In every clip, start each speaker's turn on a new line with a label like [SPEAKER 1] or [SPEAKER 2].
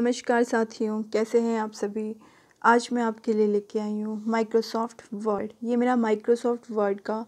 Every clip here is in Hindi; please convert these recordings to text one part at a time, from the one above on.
[SPEAKER 1] नमस्कार साथियों, कैसे हैं आप सभी? आज मैं आपके लिए लेके आई हूँ माइक्रोसॉफ्ट वर्ड ये मेरा माइक्रोसॉफ्ट वर्ड का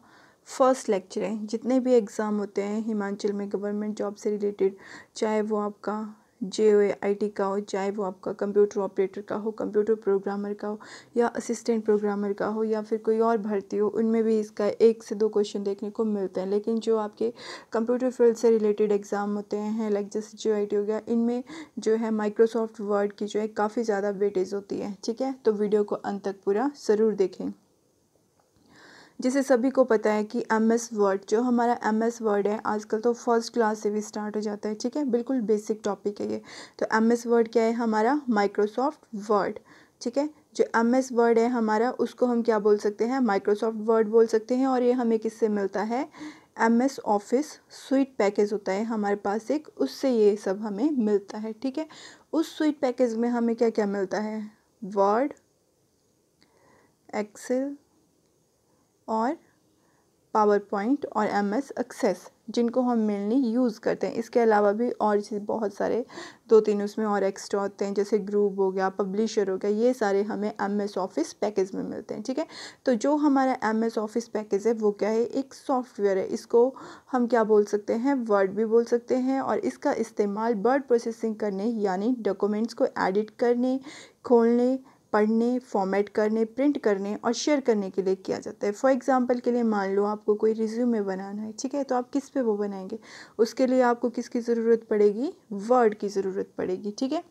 [SPEAKER 1] फ़र्स्ट लेक्चर है। जितने भी एग्ज़ाम होते हैं, हिमाचल में गवर्नमेंट जॉब से रिलेटेड चाहे वो आपका जे आई टी का हो, चाहे वो आपका कंप्यूटर ऑपरेटर का हो, कंप्यूटर प्रोग्रामर का हो, या असिस्टेंट प्रोग्रामर का हो, या फिर कोई और भर्ती हो, उनमें भी इसका एक से दो क्वेश्चन देखने को मिलते हैं। लेकिन जो आपके कंप्यूटर फ़ील्ड से रिलेटेड एग्ज़ाम होते हैं लाइक जैसे जे आई टी हो गया, इनमें जो है माइक्रोसॉफ्ट वर्ड की जो है काफ़ी ज़्यादा वेटेज होती है, ठीक है? तो वीडियो को अंत तक पूरा ज़रूर देखें। जिसे सभी को पता है कि एम एस वर्ड जो हमारा एम एस वर्ड है, आजकल तो फ़र्स्ट क्लास से भी स्टार्ट हो जाता है, ठीक है? बिल्कुल बेसिक टॉपिक है ये। तो एम एस वर्ड क्या है? हमारा माइक्रोसॉफ्ट वर्ड ठीक है? जो एम एस वर्ड है हमारा, उसको हम क्या बोल सकते हैं? माइक्रोसॉफ्ट वर्ड बोल सकते हैं और ये हमें किससे मिलता है? M S Office suite package होता है हमारे पास एक, उससे ये सब हमें मिलता है, ठीक है? उस स्वीट पैकेज में हमें क्या क्या मिलता है? वर्ड एक्सेल और पावर पॉइंट और एम एस एक्सेस जिनको हम मेनली यूज़ करते हैं। इसके अलावा भी और चीज़ बहुत सारे, दो तीन उसमें और एक्स्ट्रा होते हैं, जैसे ग्रुप हो गया पब्लिशर हो गया, ये सारे हमें एम एस ऑफ़िस पैकेज में मिलते हैं, ठीक है? तो जो हमारा एम एस ऑफ़िस पैकेज है, वो क्या है? एक सॉफ्टवेयर है। इसको हम क्या बोल सकते हैं? वर्ड भी बोल सकते हैं और इसका इस्तेमाल वर्ड प्रोसेसिंग करने, यानी डॉक्यूमेंट्स को एडिट करने, खोलने पढ़ने फॉर्मेट करने प्रिंट करने और शेयर करने के लिए किया जाता है। फॉर एग्ज़ाम्पल के लिए मान लो आपको कोई रिज्यूमे बनाना है, ठीक है? तो आप किस पे वो बनाएँगे? उसके लिए आपको किसकी ज़रूरत पड़ेगी? वर्ड की ज़रूरत पड़ेगी, ठीक है?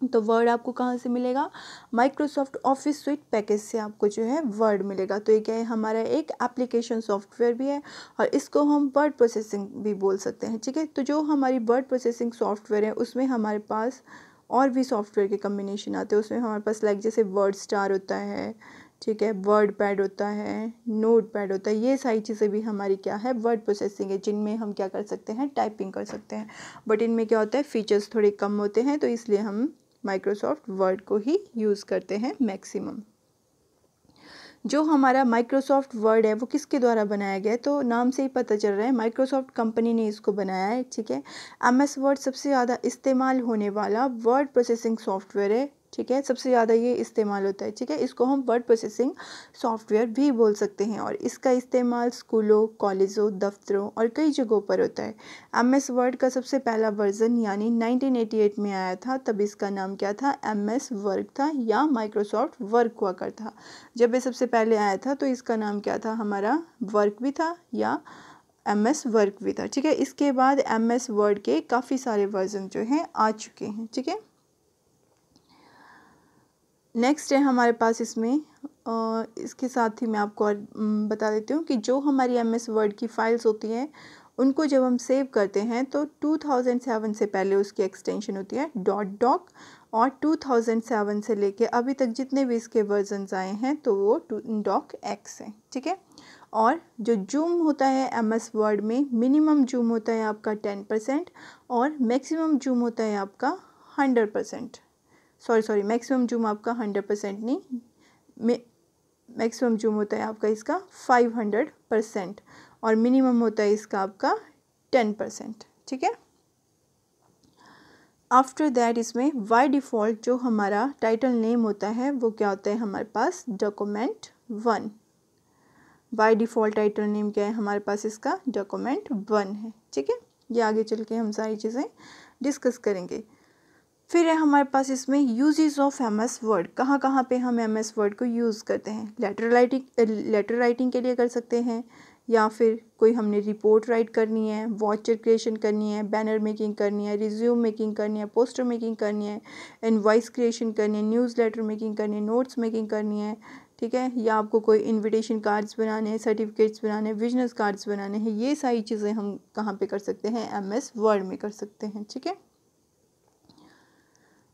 [SPEAKER 1] तो वर्ड आपको कहाँ से मिलेगा? माइक्रोसॉफ्ट ऑफ़िस स्वीट पैकेज से आपको जो है वर्ड मिलेगा। तो ये क्या है? हमारा एक एप्लीकेशन सॉफ्टवेयर भी है और इसको हम वर्ड प्रोसेसिंग भी बोल सकते हैं, ठीक है? तो जो हमारी वर्ड प्रोसेसिंग सॉफ्टवेयर है, उसमें हमारे पास और भी सॉफ्टवेयर के कम्बिनेशन आते हैं, उसमें हमारे पास लाइक जैसे वर्ड स्टार होता है, ठीक है वर्ड पैड होता है नोट पैड होता है, ये सारी चीज़ें भी हमारी क्या है वर्ड प्रोसेसिंग है, जिनमें हम क्या कर सकते हैं टाइपिंग कर सकते हैं। बट इनमें क्या होता है फीचर्स थोड़े कम होते हैं तो इसलिए हम माइक्रोसॉफ्ट वर्ड को ही यूज़ करते हैं मैक्सिमम जो हमारा माइक्रोसॉफ्ट वर्ड है, वो किसके द्वारा बनाया गया है? तो नाम से ही पता चल रहा है माइक्रोसॉफ्ट कंपनी ने इसको बनाया है, ठीक है? एम एस वर्ड सबसे ज़्यादा इस्तेमाल होने वाला वर्ड प्रोसेसिंग सॉफ्टवेयर है ठीक है? सबसे ज़्यादा ये इस्तेमाल होता है, ठीक है? इसको हम वर्ड प्रोसेसिंग सॉफ्टवेयर भी बोल सकते हैं और इसका इस्तेमाल स्कूलों, कॉलेजों, दफ्तरों और कई जगहों पर होता है। एम एस वर्ड का सबसे पहला वर्जन यानी 1988 में आया था, तब इसका नाम क्या था? एम एस वर्क था या माइक्रोसॉफ्ट वर्क हुआ करता। था जब ये सबसे पहले आया था तो इसका नाम क्या था? हमारा वर्क भी था या एम एस वर्क भी था, ठीक है? इसके बाद एम एस वर्ड के काफ़ी सारे वर्जन जो हैं, आ चुके हैं, ठीक है? नेक्स्ट है हमारे पास इसमें इसके साथ ही मैं आपको और बता देती हूँ कि जो हमारी एम एस वर्ड की फ़ाइल्स होती हैं, उनको जब हम सेव करते हैं तो 2007 से पहले उसकी एक्सटेंशन होती है डॉट डॉक और 2007 से लेके अभी तक जितने भी इसके वर्जन्स आए हैं तो वो डॉक एक्स है, ठीक है? और जो जूम होता है एम एस वर्ड में मिनिमम जूम होता है आपका टेन परसेंट और मैक्सिमम जूम होता है आपका hundred percent sorry sorry, maximum zoom आपका हंड्रेड परसेंट नहीं मैक्सिमम जूम होता है आपका इसका फाइव हंड्रेड परसेंट और मिनिमम होता है इसका आपका टेन परसेंट, ठीक है? आफ्टर दैट इसमें वाई डिफ़ॉल्ट जो हमारा टाइटल नेम होता है, वो क्या होता है हमारे पास? Document one by default title name क्या है हमारे पास इसका? डॉक्यूमेंट वन है, ठीक है? ये आगे चल के हम सारी चीज़ें डिस्कस करेंगे। फिर है हमारे पास इसमें uses of M S Word कहाँ कहाँ पे हम एम एस वर्ड को यूज़ करते हैं? लेटर राइटिंग लेटर राइटिंग के लिए कर सकते हैं, या फिर कोई हमने रिपोर्ट राइट करनी है वॉचर क्रिएशन करनी है बैनर मेकिंग करनी है रिज्यूम मेकिंग करनी है पोस्टर मेकिंग करनी है इनवाइस क्रिएशन करनी है न्यूज़ लेटर मेकिंग करनी है नोट्स मेकिंग करनी है, ठीक है? या आपको कोई इनविटेशन कार्ड्स बनाने हैं सर्टिफिकेट्स बनाने हैं बिज़नेस कार्ड्स बनाने हैं, ये सारी चीज़ें हम कहाँ पे कर सकते हैं? एम एस वर्ड में कर सकते हैं, ठीक है?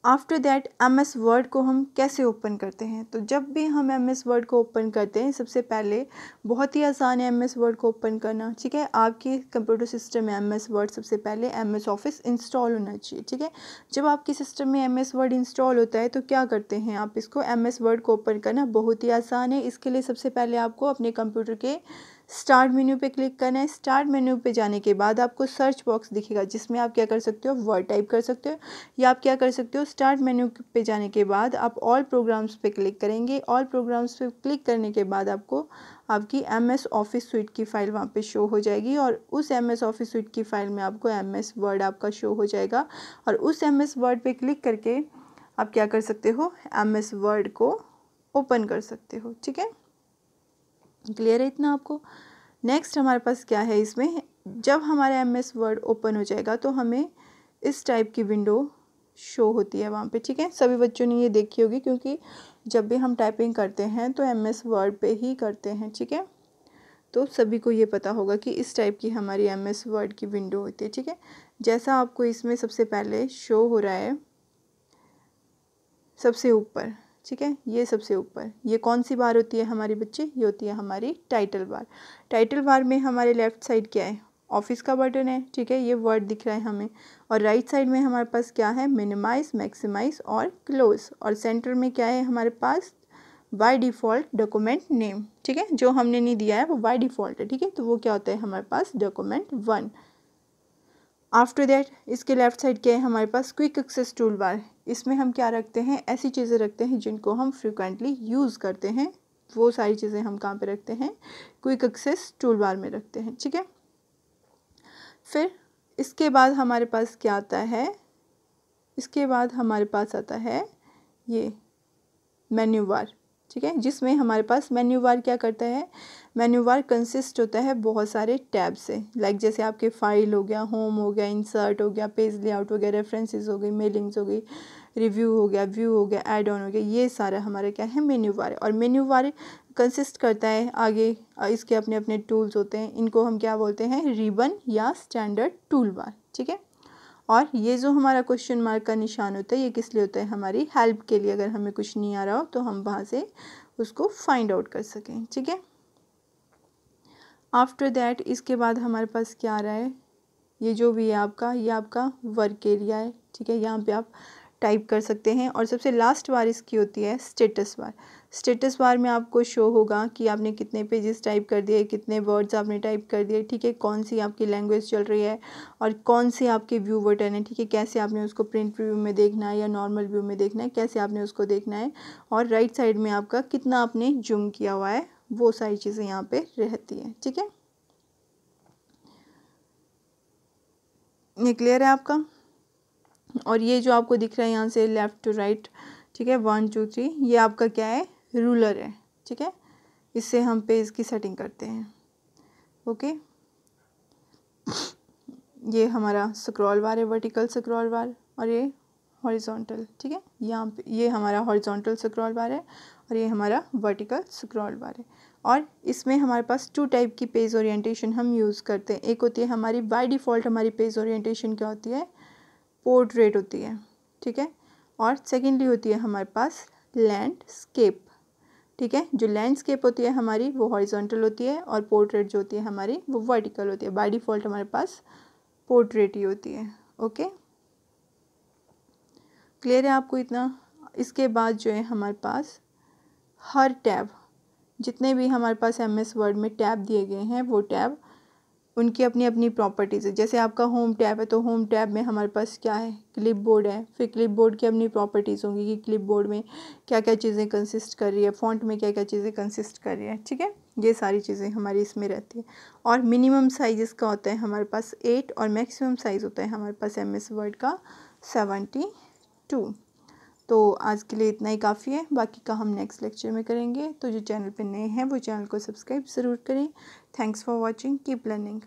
[SPEAKER 1] After that M S Word को हम कैसे ओपन करते हैं? तो जब भी हम एम एस वर्ड को ओपन करते हैं, सबसे पहले बहुत ही आसान है एम एस वर्ड को ओपन करना, ठीक है? आपके कंप्यूटर सिस्टम में एम एस वर्ड सबसे पहले एम एस ऑफ़िस इंस्टॉल होना चाहिए, ठीक है? जब आपके सिस्टम में एम एस वर्ड इंस्टॉल होता है तो क्या करते हैं आप इसको एम एस वर्ड को ओपन करना बहुत ही आसान है। इसके लिए सबसे पहले आपको अपने कंप्यूटर के स्टार्ट मेन्यू पे क्लिक करना है। स्टार्ट मेन्यू पे जाने के बाद आपको सर्च बॉक्स दिखेगा, जिसमें आप क्या कर सकते हो, वर्ड टाइप कर सकते हो, या आप क्या कर सकते हो स्टार्ट मेन्यू पे जाने के बाद आप ऑल प्रोग्राम्स पे क्लिक करेंगे। ऑल प्रोग्राम्स पे क्लिक करने के बाद आपको आपकी एम एस ऑफ़िस स्वीट की फ़ाइल वहाँ पे शो हो जाएगी और उस एम एस ऑफ़िस स्वीट की फ़ाइल में आपको एम एस वर्ड आपका शो हो जाएगा। और उस एम एस वर्ड पर क्लिक करके आप क्या कर सकते हो, एम एस वर्ड को ओपन कर सकते हो, ठीक है? क्लियर है इतना आपको? नेक्स्ट हमारे पास क्या है इसमें? जब हमारा एम एस वर्ड ओपन हो जाएगा तो हमें इस टाइप की विंडो शो होती है वहाँ पे, ठीक है? सभी बच्चों ने ये देखी होगी, क्योंकि जब भी हम टाइपिंग करते हैं तो एम एस वर्ड पे ही करते हैं, ठीक है? तो सभी को ये पता होगा कि इस टाइप की हमारी एम एस वर्ड की विंडो होती है, ठीक है? जैसा आपको इसमें सबसे पहले शो हो रहा है, सबसे ऊपर ठीक है? ये सबसे ऊपर। ये कौन सी बार होती है हमारी बच्चे? ये होती है हमारी टाइटल बार टाइटल बार में हमारे लेफ़्ट साइड क्या है? ऑफ़िस का बटन है, ठीक है? ये वर्ड दिख रहा है हमें। और राइट right साइड में हमारे पास क्या है? मिनिमाइज मैक्सिमाइज और क्लोज और सेंटर में क्या है हमारे पास? बाय डिफ़ॉल्ट डॉक्यूमेंट नेम ठीक है? जो हमने नहीं दिया है, वो बाय डिफ़ॉल्ट है, ठीक है? तो वो क्या होता है? हमारे पास डॉक्यूमेंट वन आफ्टर दैट इसके लेफ़्ट साइड क्या है हमारे पास? क्विक एक्सेस टूल बार इसमें हम क्या रखते हैं? ऐसी चीज़ें रखते हैं जिनको हम फ्रिक्वेंटली यूज़ करते हैं। वो सारी चीज़ें हम कहाँ पे रखते हैं? क्विक एक्सेस टूल बार में रखते हैं, ठीक है? फिर इसके बाद हमारे पास क्या आता है? इसके बाद हमारे पास आता है ये मेन्यू बार ठीक है, जिसमें हमारे पास मेन्यू बार क्या करता है? मेन्यू बार कंसिस्ट होता है बहुत सारे टैब से। लाइक जैसे आपके फ़ाइल हो गया होम हो गया इंसर्ट हो गया पेज लेआउट हो गया रेफरेंसेस हो गई मेलिंग्स हो गई रिव्यू हो गया व्यू हो गया एड ऑन हो गया, ये सारा हमारा क्या है? मेन्यू बार और मेन्यू बार कंसिस्ट करता है आगे इसके अपने अपने टूल्स होते हैं। इनको हम क्या बोलते हैं? रिबन या स्टैंडर्ड टूल बार ठीक है? और ये जो हमारा क्वेश्चन मार्क का निशान होता है, ये किस लिए होता है? हमारी हेल्प के लिए अगर हमें कुछ नहीं आ रहा हो तो हम वहाँ से उसको फाइंड आउट कर सकें, ठीक है? आफ्टर दैट इसके बाद हमारे पास क्या आ रहा है? ये जो भी है आपका, ये आपका वर्क एरिया है, ठीक है? यहाँ पे आप टाइप कर सकते हैं और सबसे लास्ट बार इसकी होती है स्टेटस बार स्टेटस बार में आपको शो होगा कि आपने कितने पेजेस टाइप कर दिए, कितने वर्ड्स आपने टाइप कर दिए, ठीक है, कौन सी आपकी लैंग्वेज चल रही है और कौन से आपके व्यू बटन है, ठीक है, कैसे आपने उसको प्रिंट व्यू में देखना है या नॉर्मल व्यू में देखना है, कैसे आपने उसको देखना है और राइट right साइड में आपका कितना आपने जूम किया हुआ है, वो सारी चीज़ें यहाँ पर रहती हैं, ठीक है? ये क्लियर है आपका? और ये जो आपको दिख रहा है यहाँ से लेफ़्ट टू राइट ठीक है वन टू थ्री ये आपका क्या है? रूलर है, ठीक है? इससे हम पेज की सेटिंग करते हैं, ओके? ये हमारा स्क्रॉल बार है वर्टिकल स्क्रॉल बार और ये हॉरिजॉन्टल ठीक है? यहाँ पे, ये हमारा हॉरिजॉन्टल स्क्रॉल बार है, और ये हमारा वर्टिकल स्क्रॉल बार है। और इसमें हमारे पास टू टाइप की पेज ओरिएंटेशन हम यूज़ करते हैं। एक होती है हमारी बाय डिफ़ॉल्ट हमारी पेज ओरिएंटेशन क्या होती है? पोर्ट्रेट होती है, ठीक है? और सेकेंडली होती है हमारे पास लैंडस्केप ठीक है? जो लैंडस्केप होती है हमारी, वो हॉरिजॉन्टल होती है और पोर्ट्रेट जो होती है हमारी, वो वर्टिकल होती है। बाय डिफ़ॉल्ट हमारे पास पोर्ट्रेट ही होती है ओके क्लियर है आपको इतना? इसके बाद जो है हमारे पास हर टैब, जितने भी हमारे पास एम एस वर्ड में टैब दिए गए हैं, वो टैब उनकी अपनी अपनी प्रॉपर्टीज़ है। जैसे आपका होम टैब है तो होम टैब में हमारे पास क्या है? क्लिप बोर्ड है। फिर क्लिप बोर्ड की अपनी प्रॉपर्टीज़ होंगी कि क्लिप बोर्ड में क्या क्या चीज़ें कंसिस्ट कर रही है फ़ॉन्ट में क्या क्या चीज़ें कंसिस्ट कर रही है, ठीक है? ये सारी चीज़ें हमारी इसमें रहती है। और मिनिमम साइज़ इसका होता है हमारे पास एट और मैक्सिमम साइज़ होता है हमारे पास एम एस वर्ड का सेवेंटी टू तो आज के लिए इतना ही काफ़ी है। बाकी का हम नेक्स्ट लेक्चर में करेंगे। तो जो चैनल पे नए हैं, वो चैनल को सब्सक्राइब ज़रूर करें। Thanks for watching keep learning